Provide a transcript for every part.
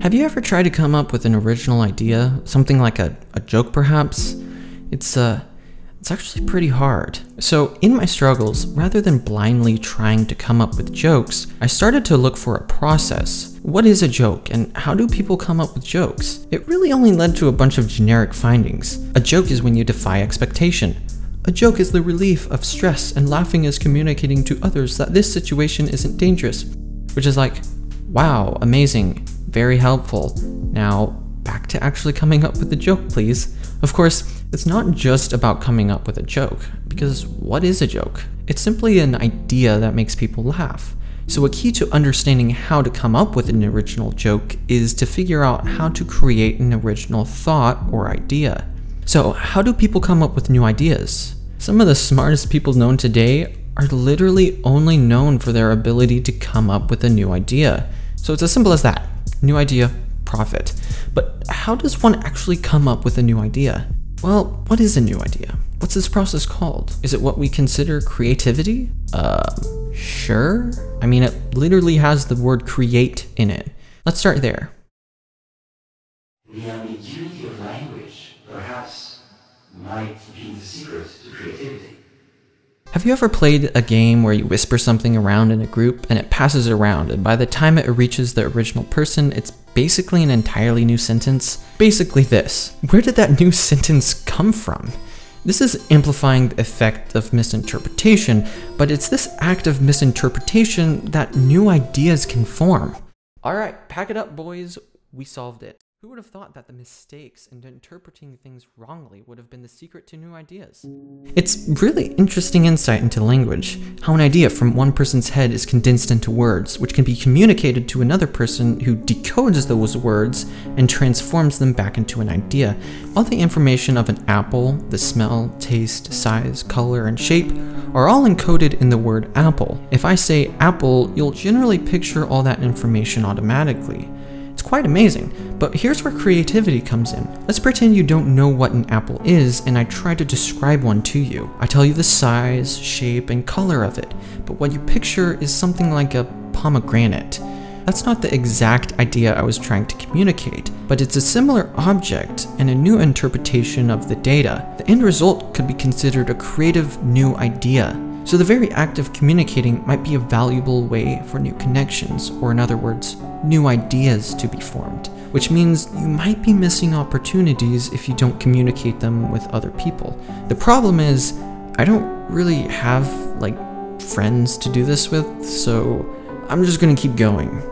Have you ever tried to come up with an original idea? Something like a, a joke, perhaps? It's, uh, it's actually pretty hard. So, in my struggles, rather than blindly trying to come up with jokes, I started to look for a process. What is a joke, and how do people come up with jokes? It really only led to a bunch of generic findings. A joke is when you defy expectation. A joke is the relief of stress, and laughing is communicating to others that this situation isn't dangerous. Which is like, wow, amazing, very helpful. Now, back to actually coming up with a joke, please. Of course, it's not just about coming up with a joke, because what is a joke? It's simply an idea that makes people laugh. So, a key to understanding how to come up with an original joke is to figure out how to create an original thought or idea. So, how do people come up with new ideas? Some of the smartest people known today are literally only known for their ability to come up with a new idea. So, it's as simple as that new idea, profit. But how does one actually come up with a new idea? Well, what is a new idea? What's this process called? Is it what we consider creativity? Uh, sure. I mean, it literally has the word create in it. Let's start there. The ambiguity of language, perhaps, might be the secret to creativity. Have you ever played a game where you whisper something around in a group and it passes around, and by the time it reaches the original person, it's basically an entirely new sentence? Basically, this. Where did that new sentence come from? This is amplifying the effect of misinterpretation, but it's this act of misinterpretation that new ideas can form. Alright, pack it up, boys. We solved it. Who would have thought that the mistakes and interpreting things wrongly would have been the secret to new ideas? It's really interesting insight into language, how an idea from one person's head is condensed into words, which can be communicated to another person who decodes those words and transforms them back into an idea. All the information of an apple, the smell, taste, size, color, and shape, are all encoded in the word apple. If I say apple, you'll generally picture all that information automatically. Quite amazing, but here's where creativity comes in. Let's pretend you don't know what an apple is and I try to describe one to you. I tell you the size, shape, and color of it, but what you picture is something like a pomegranate. That's not the exact idea I was trying to communicate, but it's a similar object and a new interpretation of the data. The end result could be considered a creative new idea. So the very act of communicating might be a valuable way for new connections, or in other words, new ideas to be formed, which means you might be missing opportunities if you don't communicate them with other people. The problem is, I don't really have, like, friends to do this with, so I'm just gonna keep going.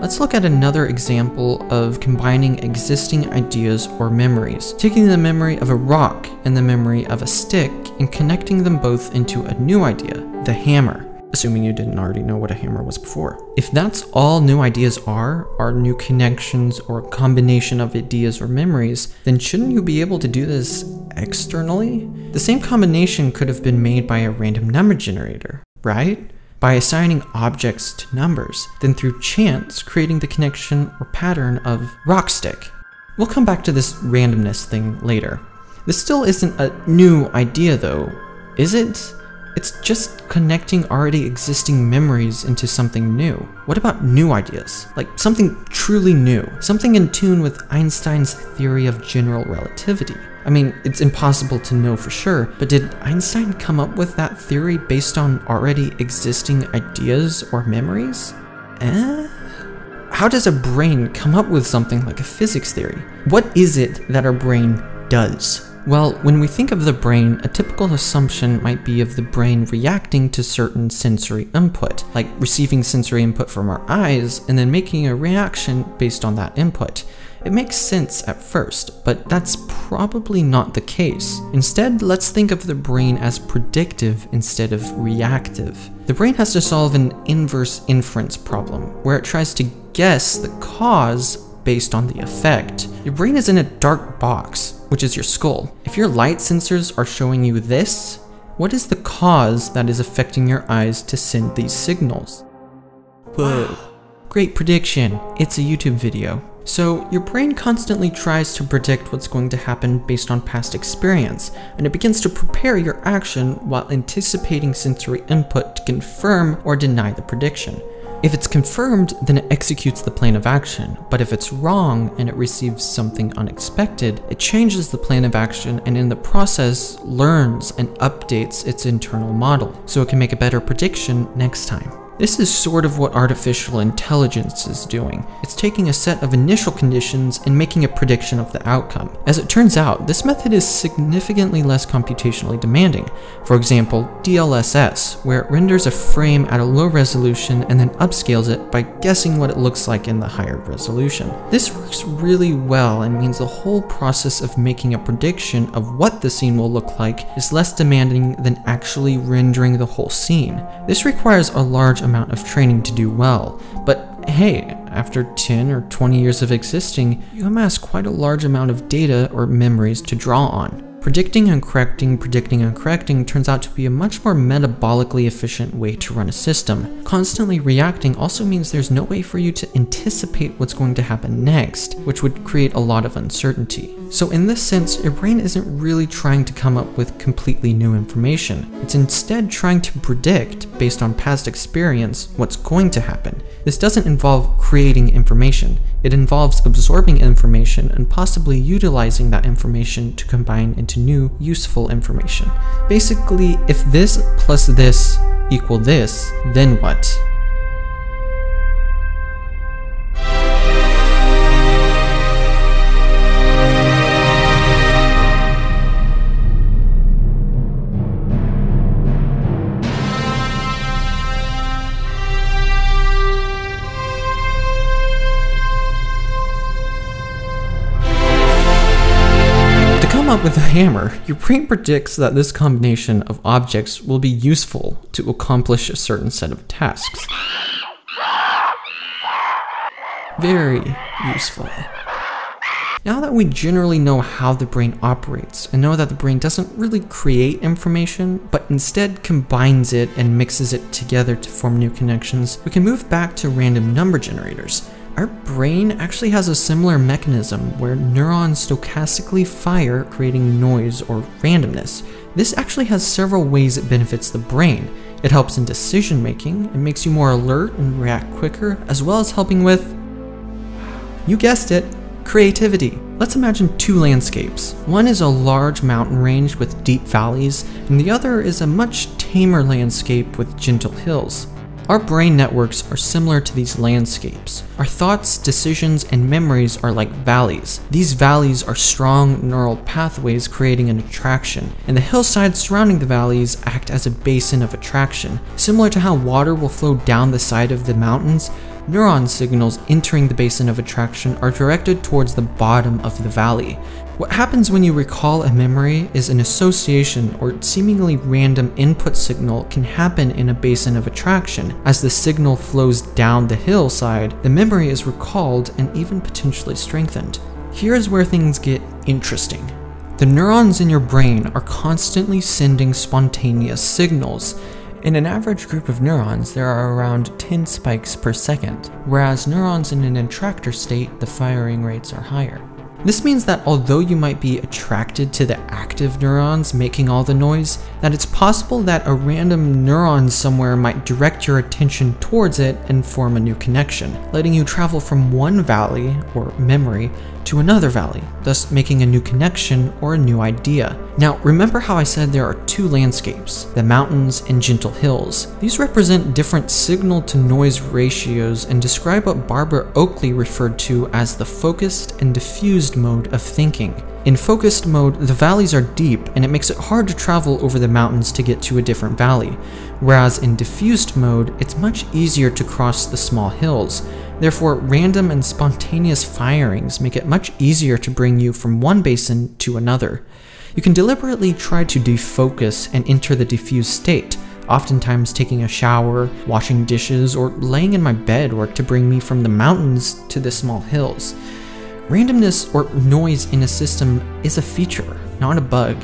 Let's look at another example of combining existing ideas or memories, taking the memory of a rock and the memory of a stick and connecting them both into a new idea, the hammer, assuming you didn't already know what a hammer was before. If that's all new ideas are, are new connections or a combination of ideas or memories, then shouldn't you be able to do this externally? The same combination could have been made by a random number generator, right? By assigning objects to numbers, then through chance creating the connection or pattern of rockstick. We'll come back to this randomness thing later. This still isn't a new idea though, is it? It's just connecting already existing memories into something new. What about new ideas? Like something truly new, something in tune with Einstein's theory of general relativity. I mean, it's impossible to know for sure, but did Einstein come up with that theory based on already existing ideas or memories? Eh? How does a brain come up with something like a physics theory? What is it that our brain does? Well, when we think of the brain, a typical assumption might be of the brain reacting to certain sensory input, like receiving sensory input from our eyes and then making a reaction based on that input. It makes sense at first, but that's probably not the case. Instead, let's think of the brain as predictive instead of reactive. The brain has to solve an inverse inference problem, where it tries to guess the cause based on the effect. Your brain is in a dark box, which is your skull. If your light sensors are showing you this, what is the cause that is affecting your eyes to send these signals? Whoa. Great prediction. It's a YouTube video. So, your brain constantly tries to predict what's going to happen based on past experience, and it begins to prepare your action while anticipating sensory input to confirm or deny the prediction. If it's confirmed, then it executes the plan of action, but if it's wrong and it receives something unexpected, it changes the plan of action and in the process learns and updates its internal model so it can make a better prediction next time. This is sort of what artificial intelligence is doing. It's taking a set of initial conditions and making a prediction of the outcome. As it turns out, this method is significantly less computationally demanding. For example, DLSS, where it renders a frame at a low resolution and then upscales it by guessing what it looks like in the higher resolution. This works really well and means the whole process of making a prediction of what the scene will look like is less demanding than actually rendering the whole scene. This requires a large amount of training to do well, but hey, after 10 or 20 years of existing, you amass quite a large amount of data or memories to draw on. Predicting and correcting, predicting and correcting turns out to be a much more metabolically efficient way to run a system. Constantly reacting also means there's no way for you to anticipate what's going to happen next, which would create a lot of uncertainty. So in this sense, your brain isn't really trying to come up with completely new information. It's instead trying to predict, based on past experience, what's going to happen. This doesn't involve creating information. It involves absorbing information and possibly utilizing that information to combine into new, useful information. Basically, if this plus this equal this, then what? With a hammer, your brain predicts that this combination of objects will be useful to accomplish a certain set of tasks. Very useful. Now that we generally know how the brain operates and know that the brain doesn't really create information, but instead combines it and mixes it together to form new connections, we can move back to random number generators our brain actually has a similar mechanism where neurons stochastically fire, creating noise or randomness. This actually has several ways it benefits the brain. It helps in decision making, it makes you more alert and react quicker, as well as helping with, you guessed it, creativity. Let's imagine two landscapes. One is a large mountain range with deep valleys, and the other is a much tamer landscape with gentle hills. Our brain networks are similar to these landscapes. Our thoughts, decisions, and memories are like valleys. These valleys are strong neural pathways creating an attraction, and the hillsides surrounding the valleys act as a basin of attraction. Similar to how water will flow down the side of the mountains, neuron signals entering the basin of attraction are directed towards the bottom of the valley. What happens when you recall a memory is an association or seemingly random input signal can happen in a basin of attraction. As the signal flows down the hillside, the memory is recalled and even potentially strengthened. Here is where things get interesting. The neurons in your brain are constantly sending spontaneous signals, in an average group of neurons, there are around 10 spikes per second, whereas neurons in an attractor state, the firing rates are higher. This means that although you might be attracted to the active neurons making all the noise, that it's possible that a random neuron somewhere might direct your attention towards it and form a new connection, letting you travel from one valley, or memory, to another valley, thus making a new connection or a new idea. Now, remember how I said there are two landscapes, the mountains and gentle hills. These represent different signal to noise ratios and describe what Barbara Oakley referred to as the focused and diffused mode of thinking. In focused mode, the valleys are deep and it makes it hard to travel over the mountains to get to a different valley, whereas in diffused mode, it's much easier to cross the small hills. Therefore, random and spontaneous firings make it much easier to bring you from one basin to another. You can deliberately try to defocus and enter the diffused state, oftentimes taking a shower, washing dishes, or laying in my bed work to bring me from the mountains to the small hills. Randomness or noise in a system is a feature, not a bug.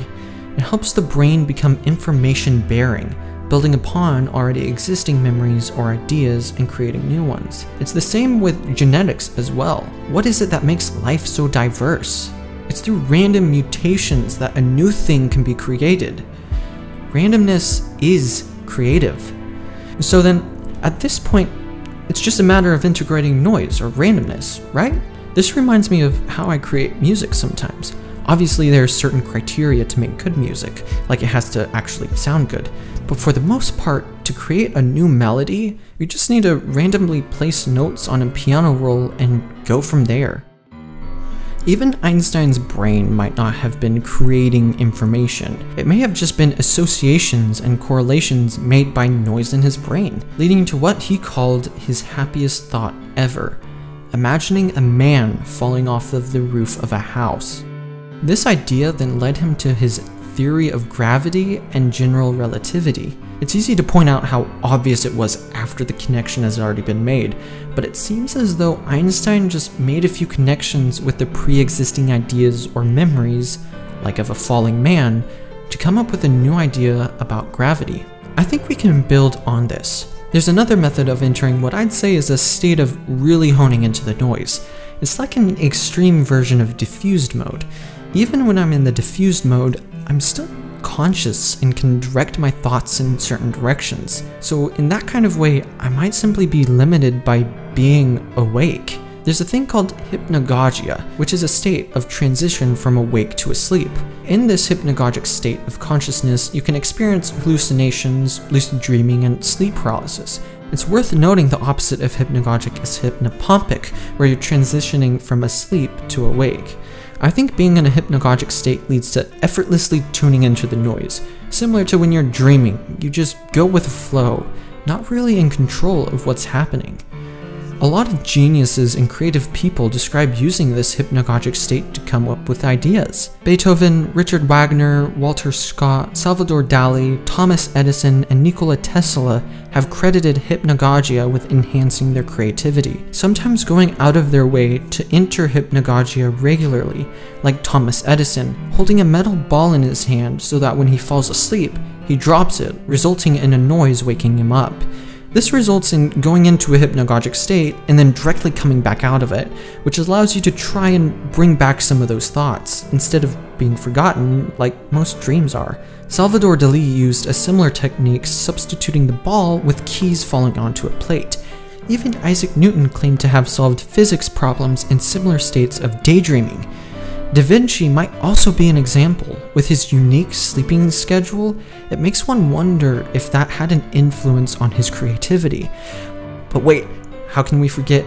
It helps the brain become information bearing, building upon already existing memories or ideas and creating new ones. It's the same with genetics as well. What is it that makes life so diverse? It's through random mutations that a new thing can be created. Randomness is creative. So then, at this point, It's just a matter of integrating noise or randomness, right? This reminds me of how I create music sometimes. Obviously, there are certain criteria to make good music, like it has to actually sound good. But for the most part, to create a new melody, you just need to randomly place notes on a piano roll and go from there. Even Einstein's brain might not have been creating information. It may have just been associations and correlations made by noise in his brain, leading to what he called his happiest thought ever imagining a man falling off of the roof of a house. This idea then led him to his theory of gravity and general relativity. It's easy to point out how obvious it was after the connection has already been made, but it seems as though Einstein just made a few connections with the pre existing ideas or memories, like of a falling man, to come up with a new idea about gravity. I think we can build on this. There's another method of entering what I'd say is a state of really honing into the noise. It's like an extreme version of diffused mode. Even when I'm in the diffused mode, I'm still conscious and can direct my thoughts in certain directions. So, in that kind of way, I might simply be limited by being awake. There's a thing called hypnagogia, which is a state of transition from awake to asleep. In this hypnagogic state of consciousness, you can experience hallucinations, lucid dreaming, and sleep paralysis. It's worth noting the opposite of hypnagogic is hypnopompic, where you're transitioning from asleep to awake. I think being in a hypnagogic state leads to effortlessly tuning into the noise. Similar to when you're dreaming, you just go with the flow, not really in control of what's happening. A lot of geniuses and creative people describe using this hypnagogic state to come up with ideas. Beethoven, Richard Wagner, Walter Scott, Salvador Dali, Thomas Edison, and Nikola Tesla have credited hypnagogia with enhancing their creativity, sometimes going out of their way to enter hypnagogia regularly, like Thomas Edison, holding a metal ball in his hand so that when he falls asleep, he drops it, resulting in a noise waking him up. This results in going into a hypnagogic state and then directly coming back out of it, which allows you to try and bring back some of those thoughts, instead of being forgotten like most dreams are. Salvador Dali used a similar technique substituting the ball with keys falling onto a plate. Even Isaac Newton claimed to have solved physics problems in similar states of daydreaming. Da Vinci might also be an example. With his unique sleeping schedule, it makes one wonder if that had an influence on his creativity. But wait, how can we forget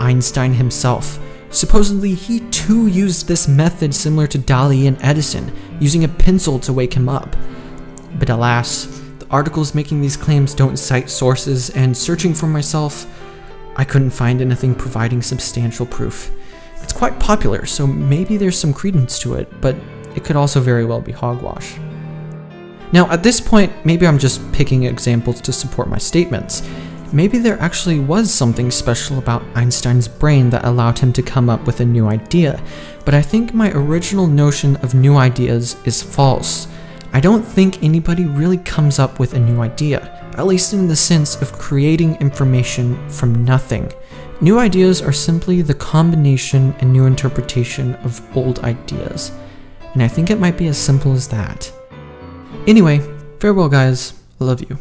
Einstein himself? Supposedly, he too used this method similar to Dali and Edison, using a pencil to wake him up. But alas, the articles making these claims don't cite sources, and searching for myself, I couldn't find anything providing substantial proof. It's quite popular, so maybe there's some credence to it, but it could also very well be hogwash. Now, at this point, maybe I'm just picking examples to support my statements. Maybe there actually was something special about Einstein's brain that allowed him to come up with a new idea, but I think my original notion of new ideas is false. I don't think anybody really comes up with a new idea, at least in the sense of creating information from nothing. New ideas are simply the combination and new interpretation of old ideas, and I think it might be as simple as that. Anyway, farewell guys, I love you.